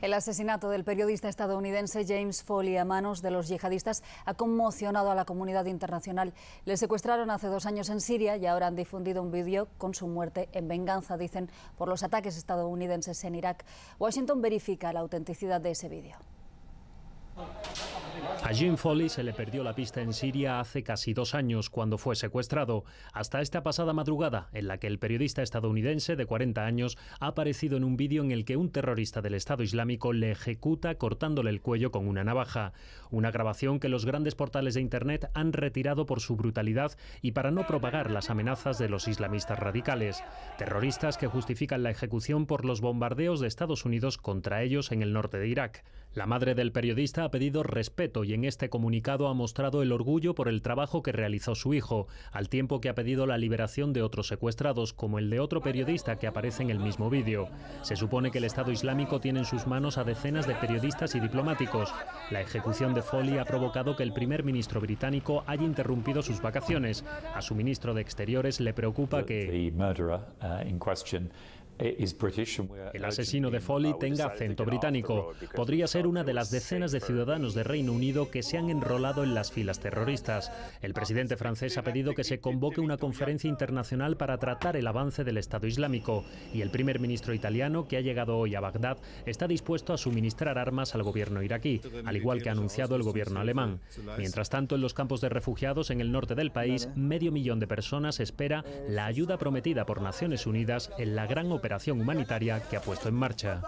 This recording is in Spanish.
El asesinato del periodista estadounidense James Foley a manos de los yihadistas ha conmocionado a la comunidad internacional. Le secuestraron hace dos años en Siria y ahora han difundido un vídeo con su muerte en venganza, dicen, por los ataques estadounidenses en Irak. Washington verifica la autenticidad de ese vídeo. A Jim Foley se le perdió la pista en Siria hace casi dos años cuando fue secuestrado, hasta esta pasada madrugada en la que el periodista estadounidense de 40 años ha aparecido en un vídeo en el que un terrorista del Estado Islámico le ejecuta cortándole el cuello con una navaja. Una grabación que los grandes portales de Internet han retirado por su brutalidad y para no propagar las amenazas de los islamistas radicales, terroristas que justifican la ejecución por los bombardeos de Estados Unidos contra ellos en el norte de Irak. La madre del periodista ha pedido respeto y en este comunicado ha mostrado el orgullo por el trabajo que realizó su hijo, al tiempo que ha pedido la liberación de otros secuestrados, como el de otro periodista que aparece en el mismo vídeo. Se supone que el Estado Islámico tiene en sus manos a decenas de periodistas y diplomáticos. La ejecución de Foley ha provocado que el primer ministro británico haya interrumpido sus vacaciones. A su ministro de Exteriores le preocupa que el asesino de Foley tenga acento británico. Podría ser una de las decenas de ciudadanos de Reino Unido que se han enrolado en las filas terroristas. El presidente francés ha pedido que se convoque una conferencia internacional para tratar el avance del Estado Islámico y el primer ministro italiano, que ha llegado hoy a Bagdad, está dispuesto a suministrar armas al gobierno iraquí, al igual que ha anunciado el gobierno alemán. Mientras tanto, en los campos de refugiados en el norte del país, medio millón de personas espera la ayuda prometida por Naciones Unidas en la gran operación humanitaria que ha puesto en marcha.